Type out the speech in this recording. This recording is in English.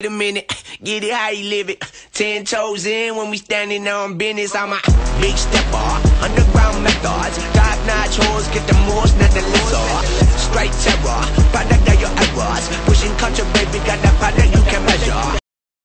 Wait a minute, get it how you live it. Ten toes in when we standing on business. I'm a big stepper, underground methods. Top notch hoes, get the most, not the lesser. Straight terror, but I got your errors. Pushing culture, baby, got the